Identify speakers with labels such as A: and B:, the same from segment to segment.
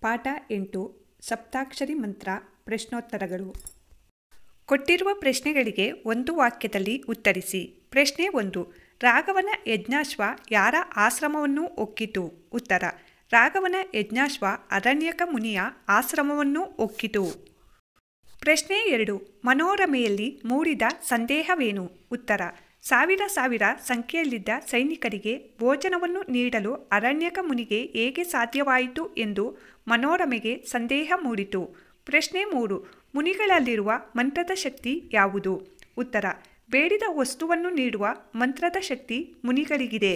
A: ಪಾಠ ಎಂಟು ಸಪ್ತಾಕ್ಷರಿ ಮಂತ್ರ ಪ್ರಶ್ನೋತ್ತರಗಳು. ಕೊಟ್ಟಿರುವ ಪ್ರಶ್ನೆಗಳಿಗೆ ಒಂದು ವಾಕ್ಯದಲ್ಲಿ ಉತ್ತರಿಸಿ. ಪ್ರಶ್ನೆ ಒಂದು, ರಾಘವನ ಯಜ್ಞಾಶ್ವ ಯಾರ ಆಶ್ರಮವನ್ನು ಒಕ್ಕಿತು? ಉತ್ತರ, ರಾಘವನ ಯಜ್ಞಾಶ್ವ ಅರಣ್ಯಕ ಮುನಿಯ ಆಶ್ರಮವನ್ನು ಒಕ್ಕಿತು. ಪ್ರಶ್ನೆ ಎರಡು, ಮನೋರಮೆಯಲ್ಲಿ ಮೂಡಿದ ಸಂದೇಹವೇನು? ಉತ್ತರ ಸಾವಿರ ಸಾವಿರ ಸಂಖ್ಯೆಯಲ್ಲಿದ್ದ ಸೈನಿಕರಿಗೆ ಭೋಜನವನ್ನು ನೀಡಲು ಅರಣ್ಯಕ ಮುನಿಗೆ ಹೇಗೆ ಸಾಧ್ಯವಾಯಿತು ಎಂದು ಮನೋರಮೆಗೆ ಸಂದೇಹ ಮೂಡಿತು. ಪ್ರಶ್ನೆ ಮೂರು, ಮುನಿಗಳಲ್ಲಿರುವ ಮಂತ್ರದ ಶಕ್ತಿ ಯಾವುದು? ಉತ್ತರ, ಬೇಡಿದ ವಸ್ತುವನ್ನು ನೀಡುವ ಮಂತ್ರದ ಶಕ್ತಿ ಮುನಿಗಳಿಗಿದೆ.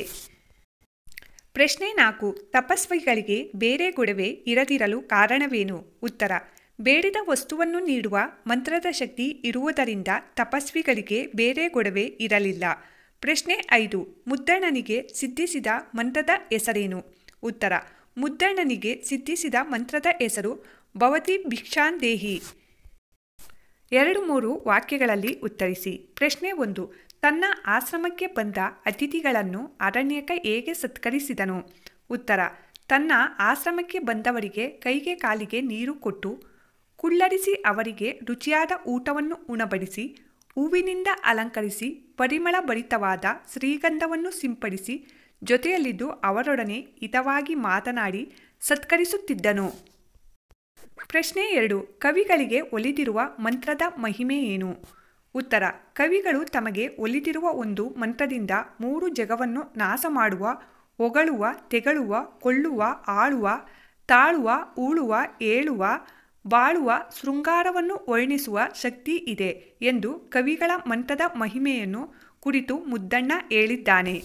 A: ಪ್ರಶ್ನೆ ನಾಲ್ಕು, ತಪಸ್ವಿಗಳಿಗೆ ಬೇರೆ ಗೊಡವೆ ಇರದಿರಲು ಕಾರಣವೇನು? ಉತ್ತರ ಬೇಡಿದ ವಸ್ತುವನ್ನು ನೀಡುವ ಮಂತ್ರದ ಶಕ್ತಿ ಇರುವುದರಿಂದ ತಪಸ್ವಿಗಳಿಗೆ ಬೇರೆ ಗೊಡವೆ ಇರಲಿಲ್ಲ. ಪ್ರಶ್ನೆ ಐದು, ಮುದ್ದಣ್ಣನಿಗೆ ಸಿದ್ಧಿಸಿದ ಮಂತ್ರದ ಹೆಸರೇನು? ಉತ್ತರ, ಮುದ್ದಣ್ಣನಿಗೆ ಸಿದ್ಧಿಸಿದ ಮಂತ್ರದ ಹೆಸರು ಭವತಿ ಭಿಕ್ಷಾಂದೇಹಿ ಎರಡು ಮೂರು ವಾಕ್ಯಗಳಲ್ಲಿ ಉತ್ತರಿಸಿ. ಪ್ರಶ್ನೆ ಒಂದು, ತನ್ನ ಆಶ್ರಮಕ್ಕೆ ಬಂದ ಅತಿಥಿಗಳನ್ನು ಅರಣ್ಯಕ ಹೇಗೆ ಸತ್ಕರಿಸಿದನು? ಉತ್ತರ, ತನ್ನ ಆಶ್ರಮಕ್ಕೆ ಬಂದವರಿಗೆ ಕೈಗೆ ಕಾಲಿಗೆ ನೀರು ಕೊಟ್ಟು ಕುಳ್ಳರಿಸಿ ಅವರಿಗೆ ರುಚಿಯಾದ ಊಟವನ್ನು ಉಣಬಡಿಸಿ, ಹೂವಿನಿಂದ ಅಲಂಕರಿಸಿ, ಪರಿಮಳ ಭರಿತವಾದ ಶ್ರೀಗಂಧವನ್ನು ಸಿಂಪಡಿಸಿ, ಜೊತೆಯಲ್ಲಿದ್ದು ಅವರೊಡನೆ ಹಿತವಾಗಿ ಮಾತನಾಡಿ ಸತ್ಕರಿಸುತ್ತಿದ್ದನು. ಪ್ರಶ್ನೆ ಎರಡು, ಕವಿಗಳಿಗೆ ಒಲಿದಿರುವ ಮಂತ್ರದ ಮಹಿಮೆ ಏನು? ಉತ್ತರ, ಕವಿಗಳು ತಮಗೆ ಒಲಿದಿರುವ ಒಂದು ಮಂತ್ರದಿಂದ ಮೂರು ಜಗವನ್ನು ನಾಶ ಮಾಡುವ, ಹೊಗಳುವ, ತೆಗಳುವ ಕೊಳ್ಳುವ ಆಳುವ, ತಾಳುವ, ಉಳುವ, ಏಳುವ ಬಾಳುವ ಶೃಂಗಾರವನ್ನು ವರ್ಣಿಸುವ ಶಕ್ತಿ ಇದೆ ಎಂದು ಕವಿಗಳ ಮಂತ್ರದ ಮಹಿಮೆಯನ್ನು ಕುರಿತು ಮುದ್ದಣ್ಣ ಹೇಳಿದ್ದಾನೆ.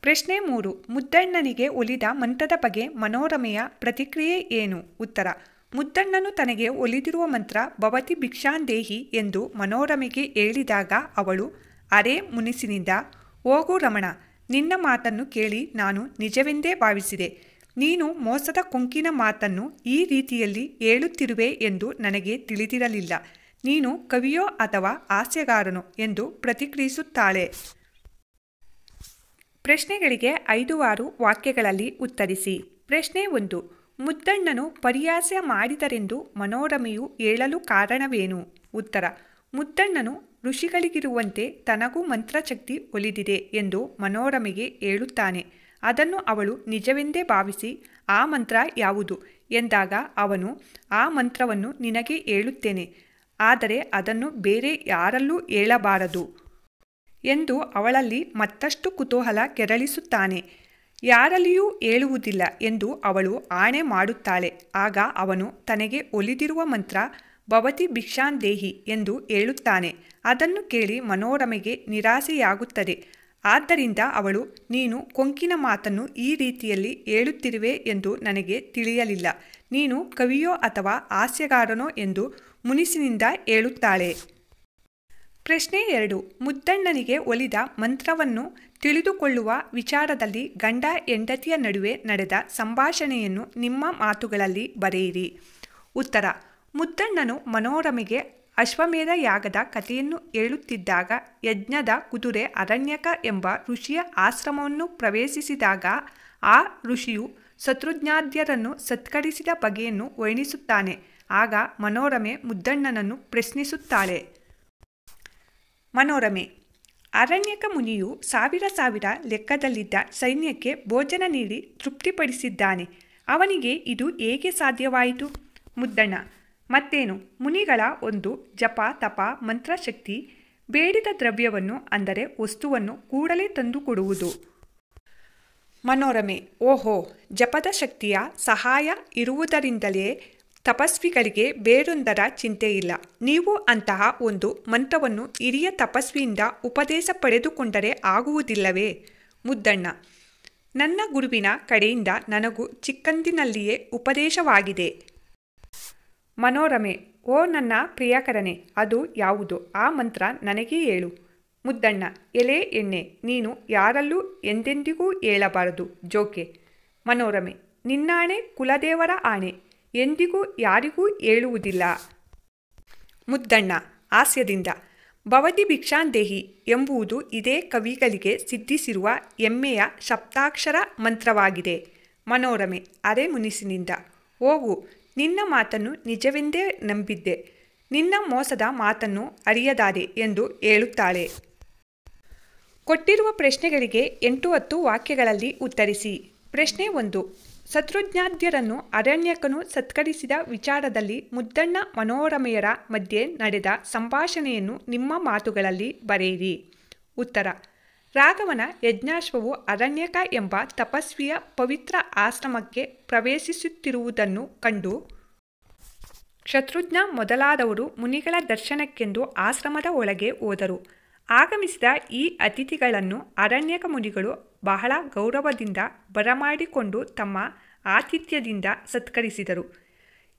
A: ಪ್ರಶ್ನೆ ಮೂರು, ಮುದ್ದಣ್ಣನಿಗೆ ಒಲಿದ ಮಂತ್ರದ ಬಗ್ಗೆ ಮನೋರಮೆಯ ಪ್ರತಿಕ್ರಿಯೆ ಏನು? ಉತ್ತರ, ಮುದ್ದಣ್ಣನು ತನಗೆ ಒಲಿದಿರುವ ಮಂತ್ರ ಭವತಿ ಭಿಕ್ಷಾಂದೇಹಿ ಎಂದು ಮನೋರಮೆಗೆ ಹೇಳಿದಾಗ ಅವಳು, ಅರೆ ಮುನಿಸಿನಿಂದ, ಹೋಗು ರಮಣ, ನಿನ್ನ ಮಾತನ್ನು ಕೇಳಿ ನಾನು ನಿಜವೆಂದೇ ಭಾವಿಸಿದೆ. ನೀನು ಮೋಸದ ಕೊಂಕಿನ ಮಾತನ್ನು ಈ ರೀತಿಯಲ್ಲಿ ಹೇಳುತ್ತಿರುವೆ ಎಂದು ನನಗೆ ತಿಳಿದಿರಲಿಲ್ಲ. ನೀನು ಕವಿಯೋ ಅಥವಾ ಹಾಸ್ಯಗಾರನು ಎಂದು ಪ್ರತಿಕ್ರಿಯಿಸುತ್ತಾಳೆ. ಪ್ರಶ್ನೆಗಳಿಗೆ ಐದು ಆರು ವಾಕ್ಯಗಳಲ್ಲಿ ಉತ್ತರಿಸಿ. ಪ್ರಶ್ನೆ ಒಂದು, ಮುದ್ದಣ್ಣನು ಪರಿಹಾಸ್ಯ ಮಾಡಿದರೆಂದು ಮನೋರಮೆಯು ಹೇಳಲು ಕಾರಣವೇನು? ಉತ್ತರ, ಮುದ್ದಣ್ಣನು ಋಷಿಗಳಿಗಿರುವಂತೆ ತನಗೂ ಮಂತ್ರಶಕ್ತಿ ಒಲಿದಿದೆ ಎಂದು ಮನೋರಮೆಗೆ ಹೇಳುತ್ತಾನೆ. ಅದನ್ನು ಅವಳು ನಿಜವೆಂದೇ ಭಾವಿಸಿ, ಆ ಮಂತ್ರ ಯಾವುದು? ಎಂದಾಗ ಅವನು, ಆ ಮಂತ್ರವನ್ನು ನಿನಗೆ ಹೇಳುತ್ತೇನೆ, ಆದರೆ ಅದನ್ನು ಬೇರೆ ಯಾರಲ್ಲೂ ಹೇಳಬಾರದು ಎಂದು ಅವಳಲ್ಲಿ ಮತ್ತಷ್ಟು ಕುತೂಹಲ ಕೆರಳಿಸುತ್ತಾನೆ. ಯಾರಲ್ಲಿಯೂ ಹೇಳುವುದಿಲ್ಲ ಎಂದು ಅವಳು ಆಣೆ ಮಾಡುತ್ತಾಳೆ. ಆಗ ಅವನು ತನಗೆ ಒಲಿದಿರುವ ಮಂತ್ರ, ಭವತಿ ಭಿಕ್ಷಾಂದೇಹಿ ಎಂದು ಹೇಳುತ್ತಾನೆ. ಅದನ್ನು ಕೇಳಿ ಮನೋರಮೆಗೆ ನಿರಾಸೆಯಾಗುತ್ತದೆ. ಆದ್ದರಿಂದ ಅವಳು, ನೀನು ಕೊಂಕಿನ ಮಾತನ್ನು ಈ ರೀತಿಯಲ್ಲಿ ಹೇಳುತ್ತಿರುವೆ ಎಂದು ನನಗೆ ತಿಳಿಯಲಿಲ್ಲ. ನೀನು ಕವಿಯೋ ಅಥವಾ ಹಾಸ್ಯಗಾರನೋ ಎಂದು ಮುನಿಸಿನಿಂದ ಹೇಳುತ್ತಾಳೆ. ಪ್ರಶ್ನೆ ಎರಡು. ಮುದ್ದಣ್ಣನಿಗೆ ಒಲಿದ ಮಂತ್ರವನ್ನು ತಿಳಿದುಕೊಳ್ಳುವ ವಿಚಾರದಲ್ಲಿ ಗಂಡ ಹೆಂಡತಿಯ ನಡುವೆ ನಡೆದ ಸಂಭಾಷಣೆಯನ್ನು ನಿಮ್ಮ ಮಾತುಗಳಲ್ಲಿ ಬರೆಯಿರಿ. ಉತ್ತರ. ಮುದ್ದಣ್ಣನು ಮನೋರಮೆಗೆ ಅಶ್ವಮೇಧ ಯಾಗದ ಕಥೆಯನ್ನು ಹೇಳುತ್ತಿದ್ದಾಗ ಯಜ್ಞದ ಕುದುರೆ ಅರಣ್ಯಕ ಎಂಬ ಋಷಿಯ ಆಶ್ರಮವನ್ನು ಪ್ರವೇಶಿಸಿದಾಗ ಆ ಋಷಿಯು ಶತ್ರುಜ್ಞಾದ್ಯರನ್ನು ಸತ್ಕರಿಸಿದ ಬಗೆಯನ್ನು ವರ್ಣಿಸುತ್ತಾನೆ. ಆಗ ಮನೋರಮೆ ಮುದ್ದಣ್ಣನನ್ನು ಪ್ರಶ್ನಿಸುತ್ತಾಳೆ. ಮನೋರಮೆ, ಅರಣ್ಯಕ ಮುನಿಯು ಸಾವಿರ ಸಾವಿರ ಲೆಕ್ಕದಲ್ಲಿದ್ದ ಸೈನ್ಯಕ್ಕೆ ಭೋಜನ ನೀಡಿ ತೃಪ್ತಿಪಡಿಸಿದ್ದಾನೆ. ಅವನಿಗೆ ಇದು ಹೇಗೆ ಸಾಧ್ಯವಾಯಿತು? ಮುದ್ದಣ್ಣ ಮತ್ತೇನು? ಮುನಿಗಳ ಒಂದು ಜಪ, ತಪ ಮಂತ್ರಶಕ್ತಿ ಬೇಡಿದ ದ್ರವ್ಯವನ್ನು ಅಂದರೆ ವಸ್ತುವನ್ನು ಕೂಡಲೇ ತಂದು ಕೊಡುವುದು. ಮನೋರಮೆ. ಓಹೋ, ಜಪದ ಶಕ್ತಿಯ ಸಹಾಯ ಇರುವುದರಿಂದಲೇ ತಪಸ್ವಿಗಳಿಗೆ ಬೇರೊಂದರ ಚಿಂತೆ ಇಲ್ಲ. ನೀವು ಅಂತಹ ಒಂದು ಮಂತ್ರವನ್ನು ಹಿರಿಯ ತಪಸ್ವಿಯಿಂದ ಉಪದೇಶ ಪಡೆದುಕೊಂಡರೆ ಆಗುವುದಿಲ್ಲವೇ? ಮುದ್ದಣ್ಣ. ನನ್ನ ಗುರುವಿನ ಕಡೆಯಿಂದ ನನಗೂ ಚಿಕ್ಕಂದಿನಲ್ಲಿಯೇ ಉಪದೇಶವಾಗಿದೆ. ಮನೋರಮೆ, ಓ ನನ್ನ ಪ್ರಿಯಕರನೆ, ಅದು ಯಾವುದು? ಆ ಮಂತ್ರ ನನಗೆ ಹೇಳು ಮುದ್ದಣ್ಣ, ಎಲೆ, ಎಣ್ಣೆ, ನೀನು ಯಾರಲ್ಲೂ ಎಂದೆಂದಿಗೂ ಹೇಳಬಾರದು. ಜೋಕೆ, ಮನೋರಮೆ, ನಿನ್ನಾಣೆ ಕುಲದೇವರ ಆಣೆ, ಎಂದಿಗೂ ಯಾರಿಗೂ ಹೇಳುವುದಿಲ್ಲ. ಮುದ್ದಣ್ಣ, ಹಾಸ್ಯದಿಂದ, ಭವತಿ ಭಿಕ್ಷಾಂದೇಹಿ ಎಂಬುದು ಇದೇ ಕವಿಗಳಿಗೆ ಸಿದ್ಧಿಸಿರುವ ಹೆಮ್ಮೆಯ ಶಬ್ದಾಕ್ಷರ ಮಂತ್ರವಾಗಿದೆ. ಮನೋರಮೆ, ಅರೆ ಮುನಿಸಿನಿಂದ ಹೋಗು ನಿನ್ನ ಮಾತನ್ನು ನಿಜವೆಂದೇ ನಂಬಿದ್ದೆ. ನಿನ್ನ ಮೋಸದ ಮಾತನ್ನು ಅರಿಯದಾದೆ ಎಂದು ಹೇಳುತ್ತಾಳೆ. ಕೊಟ್ಟಿರುವ ಪ್ರಶ್ನೆಗಳಿಗೆ ಎಂಟು ಹತ್ತು ವಾಕ್ಯಗಳಲ್ಲಿ ಉತ್ತರಿಸಿ. ಪ್ರಶ್ನೆ ಒಂದು. ಶತ್ರುಜ್ಞಾದ್ಯರನ್ನು ಅರಣ್ಯಕನು ಸತ್ಕರಿಸಿದ ವಿಚಾರದಲ್ಲಿ ಮುದ್ದಣ್ಣ ಮನೋರಮೆಯರ ಮಧ್ಯೆ ನಡೆದ ಸಂಭಾಷಣೆಯನ್ನು ನಿಮ್ಮ ಮಾತುಗಳಲ್ಲಿ ಬರೆಯಿರಿ. ಉತ್ತರ. ರಾಘವನ ಯಜ್ಞಾಶ್ವವು ಅರಣ್ಯಕ ಎಂಬ ತಪಸ್ವಿಯ ಪವಿತ್ರ ಆಶ್ರಮಕ್ಕೆ ಪ್ರವೇಶಿಸುತ್ತಿರುವುದನ್ನು ಕಂಡು ಶತ್ರುಘ್ನ ಮೊದಲಾದವರು ಮುನಿಗಳ ದರ್ಶನಕ್ಕೆಂದು ಆಶ್ರಮದ ಒಳಗೆ ಹೋದರು. ಆಗಮಿಸಿದ ಈ ಅತಿಥಿಗಳನ್ನು ಅರಣ್ಯಕ ಮುನಿಗಳು ಬಹಳ ಗೌರವದಿಂದ ಬರಮಾಡಿಕೊಂಡು ತಮ್ಮ ಆತಿಥ್ಯದಿಂದ ಸತ್ಕರಿಸಿದರು.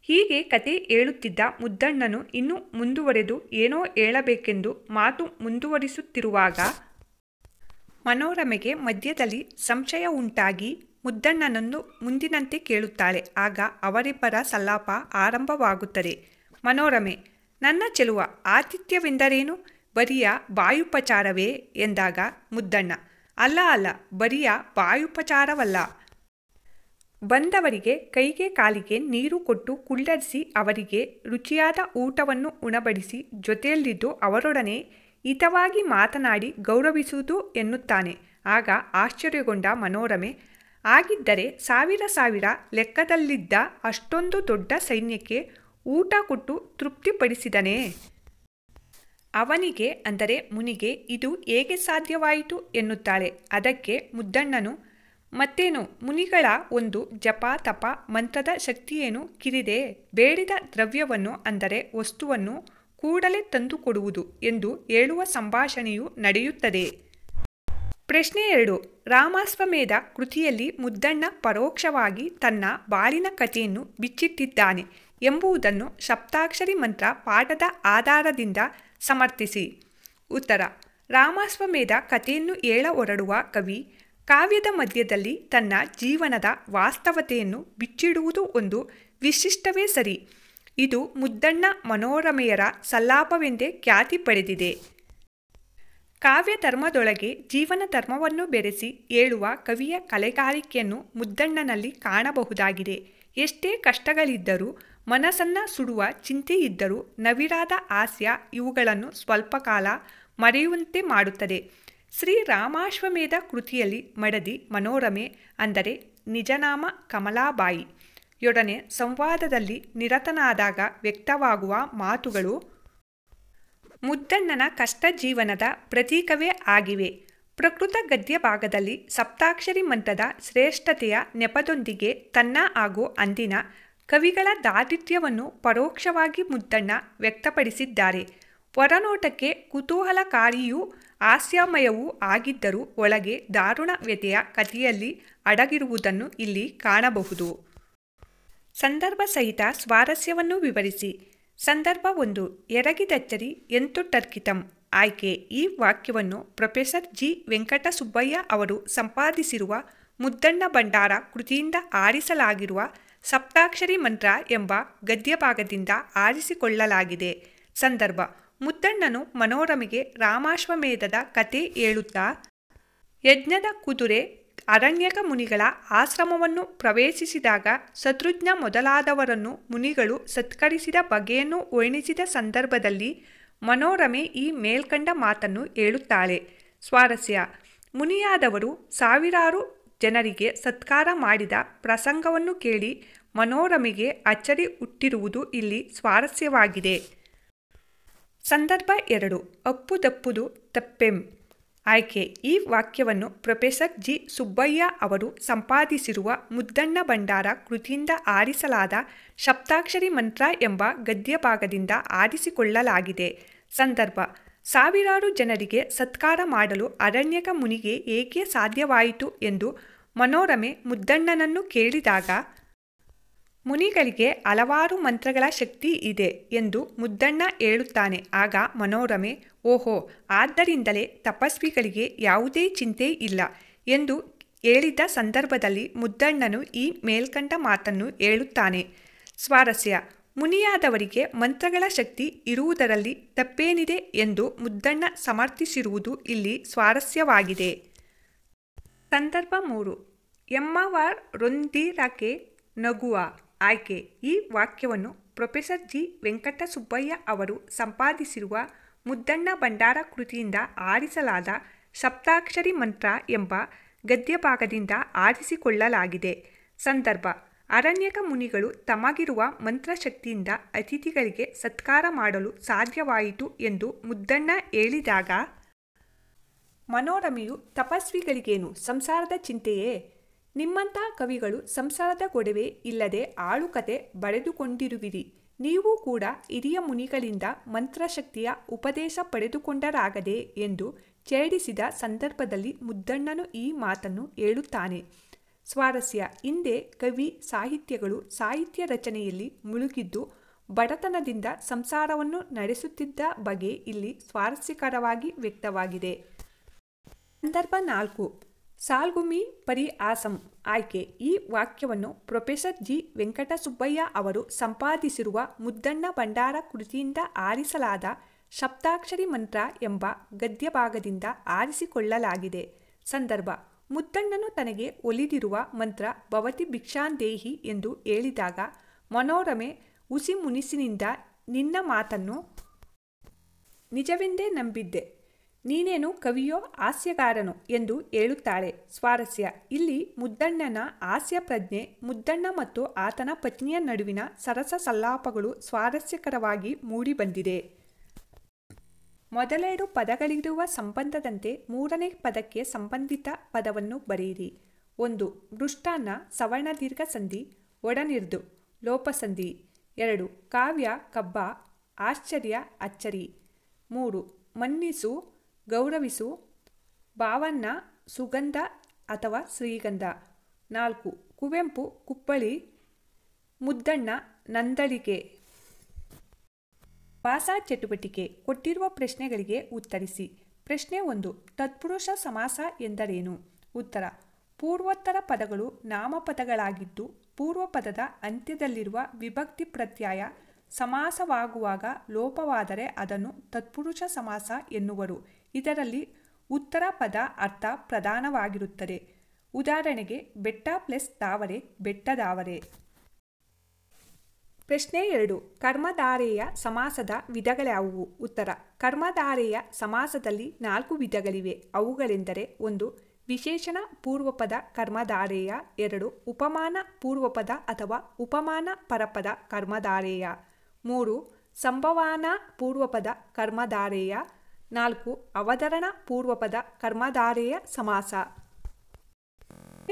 A: ಹೀಗೆ ಕತೆ ಹೇಳುತ್ತಿದ್ದ ಮುದ್ದಣ್ಣನು ಇನ್ನೂ ಮುಂದುವರೆದು ಏನೋ ಹೇಳಬೇಕೆಂದು ಮಾತು ಮುಂದುವರಿಸುತ್ತಿರುವಾಗ ಮನೋರಮೆಗೆ ಮಧ್ಯದಲ್ಲಿ ಸಂಶಯ ಉಂಟಾಗಿ ಮುದ್ದಣ್ಣನನ್ನು ಮುಂದಿನಂತೆ ಕೇಳುತ್ತಾಳೆ. ಆಗ ಅವರಿಬ್ಬರ ಸಲ್ಲಾಪ ಆರಂಭವಾಗುತ್ತದೆ. ಮನೋರಮೆ, ನನ್ನ ಚೆಲುವ, ಆತಿಥ್ಯವೆಂದರೇನು? ಬರಿಯ ಬಾಯುಪಚಾರವೇ ಎಂದಾಗ ಮುದ್ದಣ್ಣ, ಅಲ್ಲ ಅಲ್ಲ, ಬರಿಯ ಬಾಯುಪಚಾರವಲ್ಲ ಬಂದವರಿಗೆ ಕೈಗೆ ಕಾಲಿಗೆ ನೀರು ಕೊಟ್ಟು ಕುಳ್ಳರಿಸಿ ಅವರಿಗೆ ರುಚಿಯಾದ ಊಟವನ್ನು ಉಣಬಡಿಸಿ ಜೊತೆಯಲ್ಲಿದ್ದು ಅವರೊಡನೆ ಹಿತವಾಗಿ ಮಾತನಾಡಿ ಗೌರವಿಸುವುದು ಎನ್ನುತ್ತಾನೆ. ಆಗ ಆಶ್ಚರ್ಯಗೊಂಡ ಮನೋರಮೆ, ಆಗಿದ್ದರೆ ಸಾವಿರ ಸಾವಿರ ಲೆಕ್ಕದಲ್ಲಿದ್ದ ಅಷ್ಟೊಂದು ದೊಡ್ಡ ಸೈನ್ಯಕ್ಕೆ ಊಟ ಕೊಟ್ಟು ತೃಪ್ತಿಪಡಿಸಿದನೇ? ಅವನಿಗೆ ಅಂದರೆ ಮುನಿಗೆ ಇದು ಹೇಗೆ ಸಾಧ್ಯವಾಯಿತು? ಎನ್ನುತ್ತಾಳೆ. ಅದಕ್ಕೆ ಮುದ್ದಣ್ಣನು, ಮತ್ತೇನು, ಮುನಿಗಳ ಒಂದು ಜಪ ತಪ ಮಂತ್ರದ ಶಕ್ತಿಯೇನು ಕಿರಿದೆ? ಬೇಡಿದ ದ್ರವ್ಯವನ್ನು ಅಂದರೆ ವಸ್ತುವನ್ನು ಕೂಡಲೇ ತಂದುಕೊಡುವುದು ಎಂದು ಹೇಳುವ ಸಂಭಾಷಣೆಯು ನಡೆಯುತ್ತದೆ. ಪ್ರಶ್ನೆ ಎರಡು. ರಾಮಾಶ್ವಮೇಧ ಕೃತಿಯಲ್ಲಿ ಮುದ್ದಣ್ಣ ಪರೋಕ್ಷವಾಗಿ ತನ್ನ ಬಾಳಿನ ಕಥೆಯನ್ನು ಬಿಚ್ಚಿಟ್ಟಿದ್ದಾನೆ ಎಂಬುದನ್ನು ಸಪ್ತಾಕ್ಷರಿ ಮಂತ್ರ ಪಾಠದ ಆಧಾರದಿಂದ ಸಮರ್ಥಿಸಿ. ಉತ್ತರ. ರಾಮಾಶ್ವಮೇಧ ಕಥೆಯನ್ನು ಏಳ ಹೊರಡುವ ಕವಿ ಕಾವ್ಯದ ಮಧ್ಯದಲ್ಲಿ ತನ್ನ ಜೀವನದ ವಾಸ್ತವತೆಯನ್ನು ಬಿಚ್ಚಿಡುವುದು ಒಂದು ವಿಶಿಷ್ಟವೇ ಸರಿ. ಇದು ಮುದ್ದಣ್ಣ ಮನೋರಮೆಯರ ಸಲ್ಲಾಪವೆಂದೇ ಖ್ಯಾತಿ ಪಡೆದಿದೆ. ಕಾವ್ಯ ಧರ್ಮದೊಳಗೆ ಜೀವನ ಧರ್ಮವನ್ನು ಬೆರೆಸಿ ಹೇಳುವ ಕವಿಯ ಕಲೆಗಾರಿಕೆಯನ್ನು ಮುದ್ದಣ್ಣನಲ್ಲಿ ಕಾಣಬಹುದಾಗಿದೆ. ಎಷ್ಟೇ ಕಷ್ಟಗಳಿದ್ದರೂ, ಮನಸ್ಸನ್ನ ಸುಡುವ ಚಿಂತೆಯಿದ್ದರೂ ನವಿರಾದ ಹಾಸ್ಯ ಇವುಗಳನ್ನು ಸ್ವಲ್ಪ ಕಾಲ ಮರೆಯುವಂತೆ ಮಾಡುತ್ತದೆ. ಶ್ರೀ ರಾಮಾಶ್ವಮೇಧ ಕೃತಿಯಲ್ಲಿ ಮಡದಿ ಮನೋರಮೆ ಅಂದರೆ ನಿಜನಾಮ ಕಮಲಾಬಾಯಿ. ಯೊಡನೆ ಸಂವಾದದಲ್ಲಿ ನಿರತನಾದಾಗ ವ್ಯಕ್ತವಾಗುವ ಮಾತುಗಳು, ಮುದ್ದಣ್ಣನ ಕಷ್ಟ ಜೀವನದ ಪ್ರತೀಕವೇ ಆಗಿವೆ. ಪ್ರಕೃತ ಗದ್ಯ ಭಾಗದಲ್ಲಿ ಸಪ್ತಾಕ್ಷರಿ ಮಂತ್ರದ ಶ್ರೇಷ್ಠತೆಯ ನೆಪದೊಂದಿಗೆ ತನ್ನ ಹಾಗೂ ಅಂದಿನ ಕವಿಗಳ ದಾರಿದ್ರ್ಯವನ್ನು ಪರೋಕ್ಷವಾಗಿ ಮುದ್ದಣ್ಣ ವ್ಯಕ್ತಪಡಿಸಿದ್ದಾರೆ. ಹೊರನೋಟಕ್ಕೆ ಕುತೂಹಲಕಾರಿಯೂ ಹಾಸ್ಯಮಯವೂ ಆಗಿದ್ದರೂ ಒಳಗೆ ದಾರುಣ ವ್ಯತೆಯ ಕಥೆಯಲ್ಲಿ ಅಡಗಿರುವುದನ್ನು ಇಲ್ಲಿ ಕಾಣಬಹುದು. ಸಂದರ್ಭ ಸಹಿತ ಸ್ವಾರಸ್ಯವನ್ನು ವಿವರಿಸಿ. ಸಂದರ್ಭ ಒಂದು, ಎರಗಿದಚ್ಚರಿ ಎಂತು ಟರ್ಕಿತಂ. ಆಯ್ಕೆ, ಈ ವಾಕ್ಯವನ್ನು ಪ್ರೊಫೆಸರ್ ಜಿ. ವೆಂಕಟಸುಬ್ಬಯ್ಯ ಅವರು ಸಂಪಾದಿಸಿರುವ ಮುದ್ದಣ್ಣ ಭಂಡಾರ ಕೃತಿಯಿಂದ ಆರಿಸಲಾಗಿರುವ ಸಪ್ತಾಕ್ಷರಿ ಮಂತ್ರ ಎಂಬ ಗದ್ಯಭಾಗದಿಂದ ಆರಿಸಿಕೊಳ್ಳಲಾಗಿದೆ. ಸಂದರ್ಭ, ಮುದ್ದಣ್ಣನು ಮನೋರಮೆಗೆ ರಾಮಾಶ್ವಮೇಧದ ಕತೆ ಹೇಳುತ್ತಾ, ಯಜ್ಞದ ಕುದುರೆ ಅರಣ್ಯಕ ಮುನಿಗಳ ಆಶ್ರಮವನ್ನು ಪ್ರವೇಶಿಸಿದಾಗ ಶತ್ರುಜ್ಞ ಮೊದಲಾದವರನ್ನು ಮುನಿಗಳು ಸತ್ಕರಿಸಿದ ಬಗೆಯನ್ನು ವರ್ಣಿಸಿದ ಸಂದರ್ಭದಲ್ಲಿ ಮನೋರಮೆ ಈ ಮೇಲ್ಕಂಡ ಮಾತನ್ನು ಹೇಳುತ್ತಾಳೆ. ಸ್ವಾರಸ್ಯ. ಮುನಿಯಾದವರು ಸಾವಿರಾರು ಜನರಿಗೆ ಸತ್ಕಾರ ಮಾಡಿದ ಪ್ರಸಂಗವನ್ನು ಕೇಳಿ ಮನೋರಮೆಗೆ ಅಚ್ಚರಿ ಹುಟ್ಟಿರುವುದು ಇಲ್ಲಿ ಸ್ವಾರಸ್ಯವಾಗಿದೆ. ಸಂದರ್ಭ ಎರಡು. ಅಪ್ಪುದಪ್ಪುದು ತಪ್ಪೆಂ. ಆಯ್ಕೆ ಈ ವಾಕ್ಯವನ್ನು ಪ್ರೊಫೆಸರ್ ಜಿ. ಸುಬ್ಬಯ್ಯ ಅವರು ಸಂಪಾದಿಸಿರುವ ಮುದ್ದಣ್ಣ ಭಂಡಾರ ಕೃತಿಯಿಂದ ಆರಿಸಲಾದ ಶಪ್ತಾಕ್ಷರಿ ಮಂತ್ರ ಎಂಬ ಗದ್ಯಭಾಗದಿಂದ ಆರಿಸಿಕೊಳ್ಳಲಾಗಿದೆ. ಸಂದರ್ಭ. ಸಾವಿರಾರು ಜನರಿಗೆ ಸತ್ಕಾರ ಮಾಡಲು ಅರಣ್ಯಕ ಮುನಿಗೆ ಏಕೆ ಸಾಧ್ಯವಾಯಿತು ಎಂದು ಮನೋರಮೆ ಮುದ್ದಣ್ಣನನ್ನು ಕೇಳಿದಾಗ ಮುನಿಗಳಿಗೆ ಹಲವಾರು ಮಂತ್ರಗಳ ಶಕ್ತಿ ಇದೆ ಎಂದು ಮುದ್ದಣ್ಣ ಹೇಳುತ್ತಾನೆ. ಆಗ ಮನೋರಮೆ, ಓಹೋ, ಆದ್ದರಿಂದಲೇ ತಪಸ್ವಿಗಳಿಗೆ ಯಾವುದೇ ಚಿಂತೆ ಇಲ್ಲ ಎಂದು ಹೇಳಿದ ಸಂದರ್ಭದಲ್ಲಿ ಮುದ್ದಣ್ಣನು ಈ ಮೇಲ್ಕಂಡ ಮಾತನ್ನು ಹೇಳುತ್ತಾನೆ. ಸ್ವಾರಸ್ಯ, ಮುನಿಯಾದವರಿಗೆ ಮಂತ್ರಗಳ ಶಕ್ತಿ ಇರುವುದರಲ್ಲಿ ತಪ್ಪೇನಿದೆ ಎಂದು ಮುದ್ದಣ್ಣ ಸಮರ್ಥಿಸಿರುವುದು ಇಲ್ಲಿ ಸ್ವಾರಸ್ಯವಾಗಿದೆ. ಸಂದರ್ಭ ಮೂರು. ಎಮ್ಮವಾರ್ ರೊಂದಿರಕೆ ನಗುವ. ಆಯ್ಕೆ. ಈ ವಾಕ್ಯವನ್ನು ಪ್ರೊಫೆಸರ್ ಜಿ. ವೆಂಕಟಸುಬ್ಬಯ್ಯ ಅವರು ಸಂಪಾದಿಸಿರುವ ಮುದ್ದಣ್ಣ ಭಂಡಾರ ಕೃತಿಯಿಂದ ಆರಿಸಲಾದ ಸಪ್ತಾಕ್ಷರಿ ಮಂತ್ರ ಎಂಬ ಗದ್ಯಭಾಗದಿಂದ ಆರಿಸಿಕೊಳ್ಳಲಾಗಿದೆ. ಸಂದರ್ಭ. ಅರಣ್ಯಕ ಮುನಿಗಳು ತಮಗಿರುವ ಮಂತ್ರಶಕ್ತಿಯಿಂದ ಅತಿಥಿಗಳಿಗೆ ಸತ್ಕಾರ ಮಾಡಲು ಸಾಧ್ಯವಾಯಿತು ಎಂದು ಮುದ್ದಣ್ಣ ಹೇಳಿದಾಗ, ಮನೋರಮೆಯು ತಪಸ್ವಿಗಳಿಗೇನು? ಸಂಸಾರದ ಚಿಂತೆಯೇ? ನಿಮ್ಮಂಥ ಕವಿಗಳು ಸಂಸಾರದ ಗೊಡವೆ ಇಲ್ಲದೆ ಆಳುಕತೆ ಬರೆದುಕೊಂಡಿರುವಿರಿ. ನೀವು ಕೂಡ ಹಿರಿಯ ಮುನಿಗಳಿಂದ ಮಂತ್ರಶಕ್ತಿಯ ಉಪದೇಶ ಪಡೆದುಕೊಂಡರಾಗದೆ ಎಂದು ಛೇಡಿಸಿದ ಸಂದರ್ಭದಲ್ಲಿ ಮುದ್ದಣ್ಣನು ಈ ಮಾತನ್ನು ಹೇಳುತ್ತಾನೆ. ಸ್ವಾರಸ್ಯ, ಹಿಂದೆ ಕವಿ ಸಾಹಿತ್ಯಗಳು ಸಾಹಿತ್ಯ ರಚನೆಯಲ್ಲಿ ಮುಳುಗಿದ್ದು, ಬಡತನದಿಂದ ಸಂಸಾರವನ್ನು ನಡೆಸುತ್ತಿದ್ದ ಬಗೆ ಇಲ್ಲಿ ಸ್ವಾರಸ್ಯಕರವಾಗಿ ವ್ಯಕ್ತವಾಗಿದೆ. ಸಂದರ್ಭ ನಾಲ್ಕು. ಸಾಲ್ಗುಮಿ ಪರಿ ಆಸಂ ಆಯ್ಕೆ ಈ ವಾಕ್ಯವನ್ನು ಪ್ರೊಫೆಸರ್ ಜಿ. ವೆಂಕಟಸುಬ್ಬಯ್ಯ ಅವರು ಸಂಪಾದಿಸಿರುವ ಮುದ್ದಣ್ಣ ಭಂಡಾರ ಕೃತಿಯಿಂದ ಆರಿಸಲಾದ ಸಪ್ತಾಕ್ಷರಿ ಮಂತ್ರ ಎಂಬ ಗದ್ಯಭಾಗದಿಂದ ಆರಿಸಿಕೊಳ್ಳಲಾಗಿದೆ. ಸಂದರ್ಭ, ಮುದ್ದಣ್ಣನು ತನಗೆ ಒಲಿದಿರುವ ಮಂತ್ರ ಭವತಿ ಭಿಕ್ಷಾಂದೇಹಿ ಎಂದು ಹೇಳಿದಾಗ ಮನೋರಮೆ ಉಸಿಮುನಿಸಿನಿಂದ ನಿನ್ನ ಮಾತನ್ನು ನಿಜವೆಂದೇ ನಂಬಿದ್ದೆ. ನೀನೇನು ಕವಿಯೋ ಹಾಸ್ಯಗಾರನು ಎಂದು ಹೇಳುತ್ತಾಳೆ ಸ್ವಾರಸ್ಯ. ಇಲ್ಲಿ ಮುದ್ದಣ್ಣನ ಹಾಸ್ಯ ಪ್ರಜ್ಞೆ ಮುದ್ದಣ್ಣ ಮತ್ತು ಆತನ ಪತ್ನಿಯ ನಡುವಿನ ಸರಸ ಸಲ್ಲಾಪಗಳು ಸ್ವಾರಸ್ಯಕರವಾಗಿ ಮೂಡಿಬಂದಿದೆ. ಮೊದಲೆರಡು ಪದಗಳಿರುವ ಸಂಬಂಧದಂತೆ ಮೂರನೇ ಪದಕ್ಕೆ ಸಂಬಂಧಿತ ಪದವನ್ನು ಬರೆಯಿರಿ. ಒಂದು, ಮೃಷ್ಟಾನ್ನ ಸವರ್ಣ ದೀರ್ಘ ಸಂಧಿ ಒಡನಿರ್ದು ಲೋಪಸಂಧಿ. ಎರಡು, ಕಾವ್ಯ, ಕಬ್ಬ, ಆಶ್ಚರ್ಯ, ಅಚ್ಚರಿ. ಮೂರು, ಮನ್ನಿಸು ಗೌರವಿಸು ಭಾವನ್ನ ಸುಗಂಧ ಅಥವಾ ಶ್ರೀಗಂಧ. ನಾಲ್ಕು, ಕುವೆಂಪು, ಕುಪ್ಪಳಿ, ಮುದ್ದಣ್ಣ, ನಂದಳಿಕೆ. ಭಾಷಾ ಚಟುವಟಿಕೆ, ಕೊಟ್ಟಿರುವ ಪ್ರಶ್ನೆಗಳಿಗೆ ಉತ್ತರಿಸಿ. ಪ್ರಶ್ನೆ ಒಂದು, ತತ್ಪುರುಷ ಸಮಾಸ ಎಂದರೇನು? ಉತ್ತರ, ಪೂರ್ವೋತ್ತರ ಪದಗಳು ನಾಮಪದಗಳಾಗಿದ್ದು ಪೂರ್ವಪದದ ಅಂತ್ಯದಲ್ಲಿರುವ ವಿಭಕ್ತಿ ಪ್ರತ್ಯಯ ಸಮಾಸವಾಗುವಾಗ ಲೋಪವಾದರೆ ಅದನ್ನು ತತ್ಪುರುಷ ಸಮಾಸ ಎನ್ನುವರು. ಇದರಲ್ಲಿ ಉತ್ತರ ಪದ ಅರ್ಥ ಪ್ರಧಾನವಾಗಿರುತ್ತದೆ. ಉದಾಹರಣೆಗೆ, ಬೆಟ್ಟ ಪ್ಲಸ್ ದಾವರೆ ಬೆಟ್ಟದಾವರೆ ಪ್ರಶ್ನೆ ಎರಡು. ಕರ್ಮಧಾರೆಯ ಸಮಾಸದ ವಿಧಗಳ್ಯಾವುವು? ಉತ್ತರ. ಕರ್ಮಧಾರೆಯ ಸಮಾಸದಲ್ಲಿ ನಾಲ್ಕು ವಿಧಗಳಿವೆ. ಅವುಗಳೆಂದರೆ, ಒಂದು, ವಿಶೇಷಣ ಪೂರ್ವಪದ ಕರ್ಮಧಾರೆಯ, ಎರಡು, ಉಪಮಾನ ಪೂರ್ವಪದ ಅಥವಾ ಉಪಮಾನ ಪರಪದ ಕರ್ಮಧಾರೆಯ. ಮೂರು, ಸಂಭವಾನ ಪೂರ್ವಪದ ಕರ್ಮಧಾರೆಯ. ನಾಲ್ಕು, ಅವತರಣ ಪೂರ್ವಪದ ಕರ್ಮಧಾರೆಯ ಸಮಾಸ.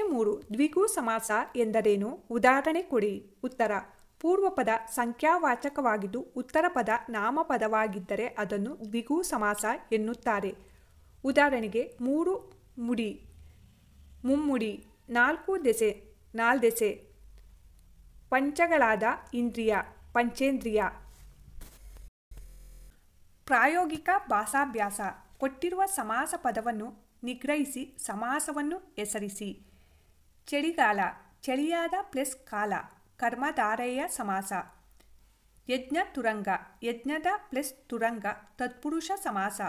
A: ಮೂರು, ದ್ವಿಗು ಸಮಾಸ ಎಂದರೇನು? ಉದಾಹರಣೆ ಕೊಡಿ. ಉತ್ತರ, ಪೂರ್ವಪದ ಸಂಖ್ಯಾವಾಚಕವಾಗಿದ್ದು ಉತ್ತರ ಪದ ನಾಮಪದವಾಗಿದ್ದರೆ ಅದನ್ನು ದ್ವಿಗು ಸಮಾಸ ಎನ್ನುತ್ತಾರೆ. ಉದಾಹರಣೆಗೆ ಮೂರು ಮುಡಿ, ಮುಮ್ಮುಡಿ, ನಾಲ್ಕು ದೆಸೆ ನಾಲ್ದೆಸೆ ಪಂಚಗಳಾದ ಇಂದ್ರಿಯ. ಪಂಚೇಂದ್ರಿಯ. ಪ್ರಾಯೋಗಿಕ ಭಾಷಾಭ್ಯಾಸ. ಕೊಟ್ಟಿರುವ ಸಮಾಸ ಪದವನ್ನು ನಿಗ್ರಹಿಸಿ ಸಮಾಸವನ್ನು ಹೆಸರಿಸಿ. ಚಳಿಗಾಲ, ಚಳಿಯಾದ ಪ್ಲಸ್ ಕಾಲ, ಕರ್ಮಧಾರೆಯ ಸಮಾಸ. ಯಜ್ಞ ತುರಂಗ, ಯಜ್ಞದ ಪ್ಲಸ್ ತುರಂಗ, ತತ್ಪುರುಷ ಸಮಾಸ.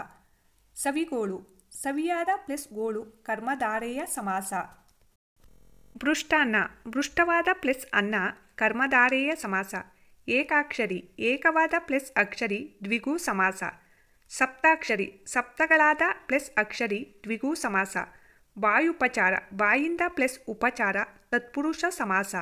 A: ಸವಿಗೋಳು, ಸವಿಯಾದ ಪ್ಲಸ್ ಗೋಳು, ಕರ್ಮಧಾರೆಯ ಸಮಾಸ. ಭೃಷ್ಟಾನ್ನ, ಭೃಷ್ಟವಾದ ಪ್ಲಸ್ ಅನ್ನ, ಕರ್ಮಧಾರೆಯ ಸಮಾಸ. ಏಕಾಕ್ಷರಿ, ಏಕವಾದ ಪ್ಲಸ್ ಅಕ್ಷರಿ, ದ್ವಿಗು ಸಮಾಸ. ಸಪ್ತಾಕ್ಷರಿ, ಸಪ್ತಗಳಾದ ಪ್ಲಸ್ ಅಕ್ಷರಿ, ದ್ವಿಗು ಸಮಾಸ. ವಾಯುಪಚಾರ ಬಾಯಿಂದ ಪ್ಲಸ್ ಉಪಚಾರ, ತತ್ಪುರುಷ ಸಮಾಸ.